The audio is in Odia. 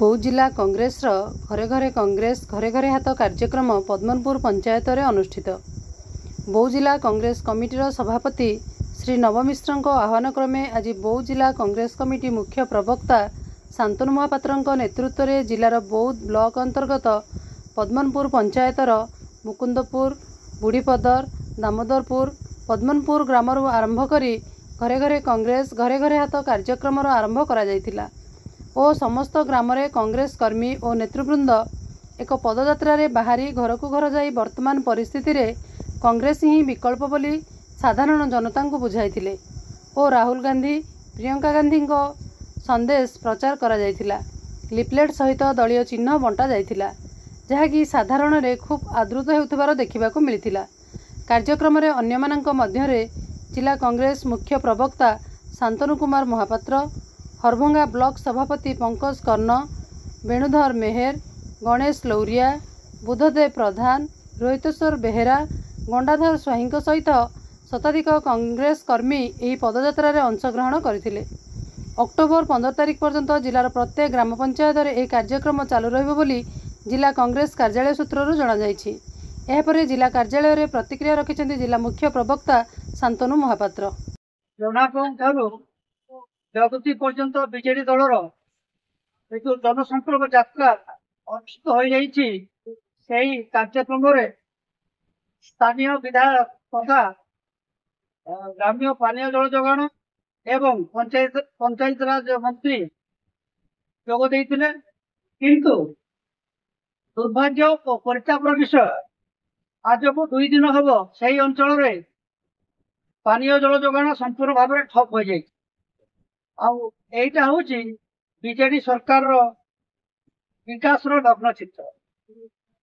ବୌଦ୍ଧ ଜିଲ୍ଲା କଂଗ୍ରେସର ଘରେ ଘରେ କଂଗ୍ରେସ ଘରେ ଘରେ ହାତ କାର୍ଯ୍ୟକ୍ରମ ପଦ୍ମନପୁର ପଞ୍ଚାୟତରେ ଅନୁଷ୍ଠିତ। ବୌଦ୍ଧ ଜିଲ୍ଲା କଂଗ୍ରେସ କମିଟିର ସଭାପତି ଶ୍ରୀ ନବ ମିଶ୍ରଙ୍କ ଆହ୍ୱାନକ୍ରମେ ଆଜି ବୌଦ୍ଧ ଜିଲ୍ଲା କଂଗ୍ରେସ କମିଟି ମୁଖ୍ୟ ପ୍ରବକ୍ତା ଶାନ୍ତନୁ ମହାପାତ୍ରଙ୍କ ନେତୃତ୍ୱରେ ଜିଲ୍ଲାର ବୌଦ୍ଧ ବ୍ଲକ ଅନ୍ତର୍ଗତ ପଦ୍ମନପୁର ପଞ୍ଚାୟତର ମୁକୁନ୍ଦପୁର ବୁଢ଼ୀପଦର ଦାମୋଦରପୁର ପଦ୍ମନପୁର ଗ୍ରାମରୁ ଆରମ୍ଭ କରି ଘରେ ଘରେ କଂଗ୍ରେସ ଘରେ ଘରେ ହାତ କାର୍ଯ୍ୟକ୍ରମର ଆରମ୍ଭ କରାଯାଇଥିଲା। ଓ ସମସ୍ତ ଗ୍ରାମରେ କଂଗ୍ରେସ କର୍ମୀ ଓ ନେତୃବୃନ୍ଦ ଏକ ପଦଯାତ୍ରାରେ ବାହାରି ଘରକୁ ଘର ଯାଇ ବର୍ତ୍ତମାନ ପରିସ୍ଥିତିରେ କଂଗ୍ରେସ ହିଁ ବିକଳ୍ପ ବୋଲି ସାଧାରଣ ଜନତାଙ୍କୁ ବୁଝାଇଥିଲେ ଓ ରାହୁଲ ଗାନ୍ଧୀ ପ୍ରିୟଙ୍କା ଗାନ୍ଧୀଙ୍କ ସନ୍ଦେଶ ପ୍ରଚାର କରାଯାଇଥିଲା। ଲିଫଲେଟ୍ ସହିତ ଦଳୀୟ ଚିହ୍ନ ବଣ୍ଟା ଯାଇଥିଲା ଯାହାକି ସାଧାରଣରେ ଖୁବ୍ ଆଦୃତ ହେଉଥିବାର ଦେଖିବାକୁ ମିଳିଥିଲା। କାର୍ଯ୍ୟକ୍ରମରେ ଅନ୍ୟମାନଙ୍କ ମଧ୍ୟରେ ଜିଲ୍ଲା କଂଗ୍ରେସ ମୁଖ୍ୟ ପ୍ରବକ୍ତା ଶାନ୍ତନୁ କୁମାର ମହାପାତ୍ର ହରଭଙ୍ଗା ବ୍ଲକ ସଭାପତି ପଙ୍କଜ କର୍ଣ୍ଣ ବେଣୁଧର ମେହେର ଗଣେଶ ଲୌରିଆ ବୁଧଦେବ ପ୍ରଧାନ ରୋହିତେଶ୍ୱର ବେହେରା ଗଣ୍ଡାଧର ସ୍ୱାଇଁଙ୍କ ସହିତ ଶତାଧିକ କଂଗ୍ରେସ କର୍ମୀ ଏହି ପଦଯାତ୍ରାରେ ଅଂଶଗ୍ରହଣ କରିଥିଲେ। ଅକ୍ଟୋବର ପନ୍ଦର ତାରିଖ ପର୍ଯ୍ୟନ୍ତ ଜିଲ୍ଲାର ପ୍ରତ୍ୟେକ ଗ୍ରାମ ପଞ୍ଚାୟତରେ ଏହି କାର୍ଯ୍ୟକ୍ରମ ଚାଲୁ ରହିବ ବୋଲି ଜିଲ୍ଲା କଂଗ୍ରେସ କାର୍ଯ୍ୟାଳୟ ସୂତ୍ରରୁ ଜଣାଯାଇଛି। ଏହାପରେ ଜିଲ୍ଲା କାର୍ଯ୍ୟାଳୟରେ ପ୍ରତିକ୍ରିୟା ରଖିଛନ୍ତି ଜିଲ୍ଲା ମୁଖ୍ୟ ପ୍ରବକ୍ତା ଶାନ୍ତନୁ ମହାପାତ୍ର। ଜଣାଠାରୁ ଜଗତୀ ପର୍ଯ୍ୟନ୍ତ ବିଜେଡି ଦଳର ଏ ଯୋଉ ଜନସମ୍ପର୍କ ଯାତ୍ରା ଅନୁଷ୍ଠିତ ହୋଇଯାଇଛି ସେହି କାର୍ଯ୍ୟକ୍ରମରେ ସ୍ଥାନୀୟ ବିଧାୟକ ତଥା ଗ୍ରାମ୍ୟ ପାନୀୟ ଜଳ ଯୋଗାଣ ଏବଂ ପଞ୍ଚାୟତ ପଞ୍ଚାୟତରାଜ ମନ୍ତ୍ରୀ ଯୋଗ ଦେଇଥିଲେ କିନ୍ତୁ ଦୁର୍ଭାଗ୍ୟ ଓ ପରିତାପର ବିଷୟ ଆଜକୁ ଦୁଇ ଦିନ ହେବ ସେହି ଅଞ୍ଚଳରେ ପାନୀୟ ଜଳ ଯୋଗାଣ ସମ୍ପୂର୍ଣ୍ଣ ଭାବରେ ଠପ୍ ହୋଇଯାଇଛି ଆଉ ଏଇଟା ହଉଛି ବିଜେଡି ସରକାରର ବିକାଶର ନଗ୍ନ ଚିତ୍ର।